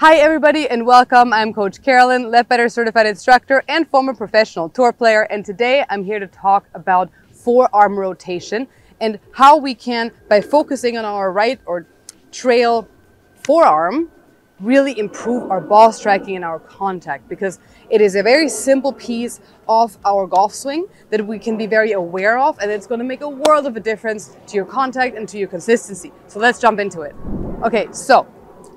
Hi everybody and welcome. I'm Coach Carolin, Leadbetter certified instructor and former professional tour player. And today I'm here to talk about forearm rotation and how we can, by focusing on our right or trail forearm, really improve our ball striking and our contact because it is a very simple piece of our golf swing that we can be very aware of and it's going to make a world of a difference to your contact and to your consistency. So let's jump into it. Okay, so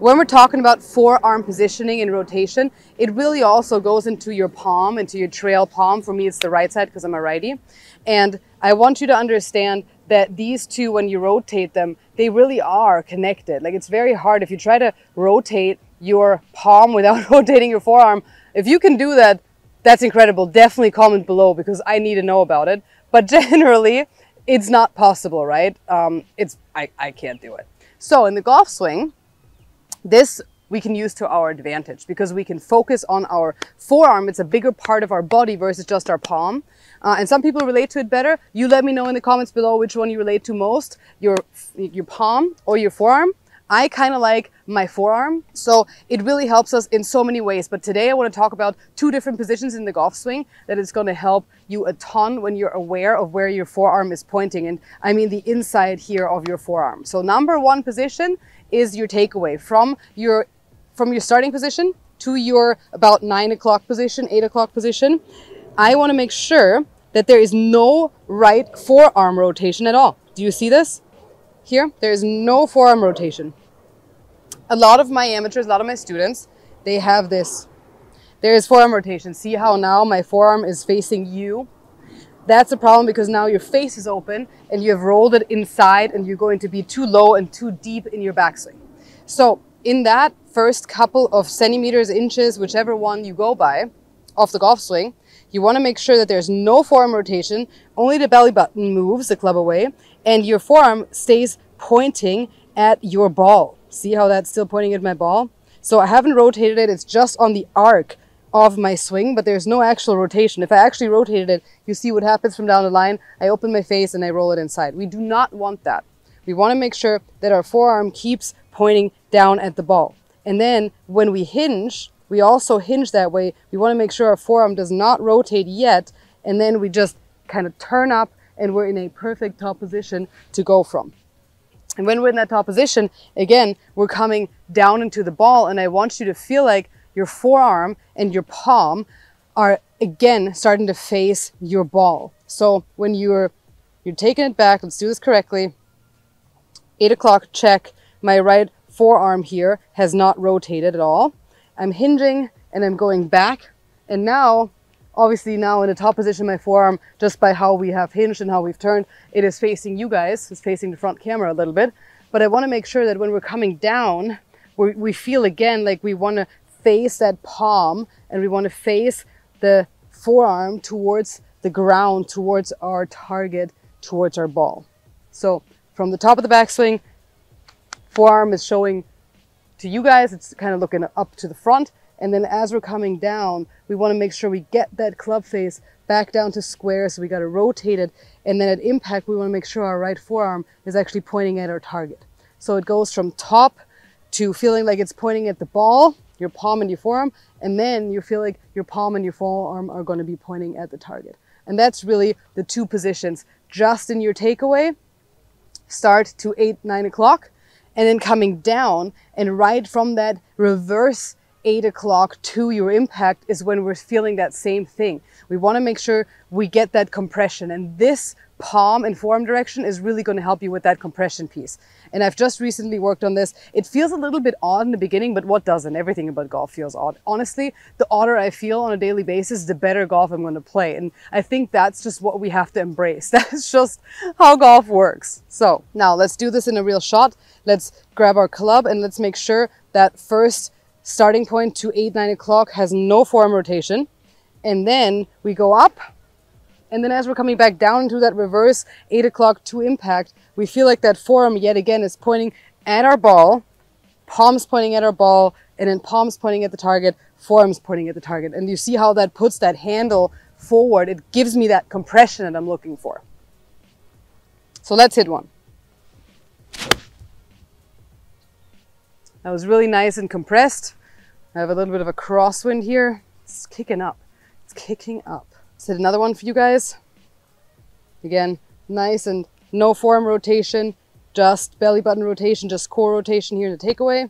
when we're talking about forearm positioning and rotation, it really also goes into your palm, into your trail palm. For me, it's the right side because I'm a righty. And I want you to understand that these two, when you rotate them, they really are connected. Like it's very hard if you try to rotate your palm without rotating your forearm. If you can do that, that's incredible. Definitely comment below because I need to know about it. But generally, it's not possible, right? Um, it's I, I can't do it. So in the golf swing, this we can use to our advantage because we can focus on our forearm. It's a bigger part of our body versus just our palm. Uh, and some people relate to it better. You let me know in the comments below which one you relate to most, your, your palm or your forearm. I kind of like my forearm, so it really helps us in so many ways. But today I want to talk about two different positions in the golf swing that is going to help you a ton when you're aware of where your forearm is pointing. And I mean the inside here of your forearm. So number one position is your takeaway from your from your starting position to your about nine o'clock position, eight o'clock position. I want to make sure that there is no right forearm rotation at all. Do you see this? Here, there is no forearm rotation. A lot of my amateurs, a lot of my students, they have this. There is forearm rotation. See how now my forearm is facing you? That's a problem because now your face is open and you have rolled it inside and you're going to be too low and too deep in your backswing. So in that first couple of centimeters, inches, whichever one you go by of the golf swing, you want to make sure that there's no forearm rotation, only the belly button moves the club away, and your forearm stays pointing at your ball. See how that's still pointing at my ball? So I haven't rotated it, it's just on the arc of my swing, but there's no actual rotation. If I actually rotated it, you see what happens from down the line. I open my face and I roll it inside. We do not want that. We want to make sure that our forearm keeps pointing down at the ball. And then when we hinge, we also hinge that way. We want to make sure our forearm does not rotate yet. And then we just kind of turn up and we're in a perfect top position to go from. And when we're in that top position, again, we're coming down into the ball. And I want you to feel like your forearm and your palm are again starting to face your ball. So when you're you're taking it back, let's do this correctly. Eight o'clock, check. My right forearm here has not rotated at all. I'm hinging and I'm going back. And now, obviously now in the top position, my forearm, just by how we have hinged and how we've turned, it is facing you guys. It's facing the front camera a little bit. But I want to make sure that when we're coming down, we feel again like we want to face that palm and we want to face the forearm towards the ground, towards our target, towards our ball. So from the top of the backswing, forearm is showing to you guys, it's kind of looking up to the front. And then as we're coming down, we want to make sure we get that club face back down to square. So we got to rotate it. And then at impact, we want to make sure our right forearm is actually pointing at our target. So it goes from top to feeling like it's pointing at the ball your palm and your forearm, and then you feel like your palm and your forearm are going to be pointing at the target. And that's really the two positions. Just in your takeaway, start to 8, 9 o'clock, and then coming down, and right from that reverse 8 o'clock to your impact is when we're feeling that same thing. We want to make sure we get that compression, and this palm and forearm direction is really going to help you with that compression piece. And I've just recently worked on this. It feels a little bit odd in the beginning, but what doesn't? Everything about golf feels odd. Honestly, the odder I feel on a daily basis, the better golf I'm going to play. And I think that's just what we have to embrace. That's just how golf works. So now let's do this in a real shot. Let's grab our club and let's make sure that first starting point to 8, 9 o'clock has no forearm rotation. And then we go up and then as we're coming back down into that reverse eight o'clock to impact, we feel like that forearm yet again is pointing at our ball, palms pointing at our ball, and then palms pointing at the target, forearms pointing at the target. And you see how that puts that handle forward. It gives me that compression that I'm looking for. So let's hit one. That was really nice and compressed. I have a little bit of a crosswind here. It's kicking up. It's kicking up. Set another one for you guys. Again, nice and no forearm rotation, just belly button rotation, just core rotation here in the takeaway.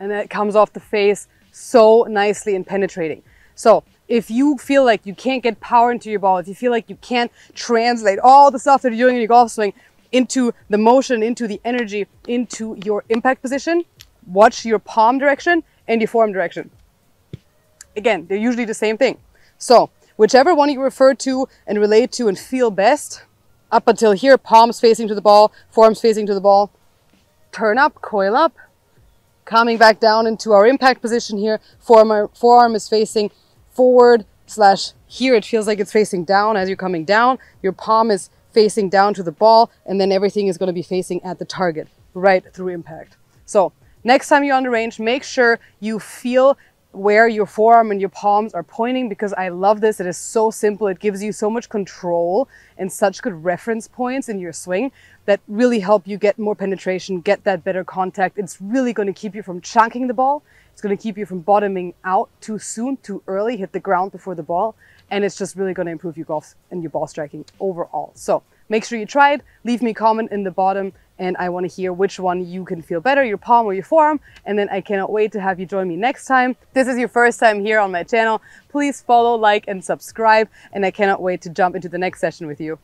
And then it comes off the face so nicely and penetrating. So if you feel like you can't get power into your ball, if you feel like you can't translate all the stuff that you're doing in your golf swing into the motion, into the energy, into your impact position, watch your palm direction and your forearm direction. Again, they're usually the same thing. So whichever one you refer to and relate to and feel best, up until here, palms facing to the ball, forearms facing to the ball, turn up, coil up, coming back down into our impact position here, forearm, forearm is facing forward slash here it feels like it's facing down as you're coming down. Your palm is facing down to the ball and then everything is going to be facing at the target right through impact. So next time you're on the range, make sure you feel where your forearm and your palms are pointing because I love this. It is so simple. It gives you so much control and such good reference points in your swing that really help you get more penetration, get that better contact. It's really going to keep you from chunking the ball. It's going to keep you from bottoming out too soon, too early, hit the ground before the ball. And it's just really going to improve your golf and your ball striking overall. So make sure you try it. Leave me a comment in the bottom and I want to hear which one you can feel better, your palm or your forearm. And then I cannot wait to have you join me next time. This is your first time here on my channel. Please follow, like, and subscribe. And I cannot wait to jump into the next session with you.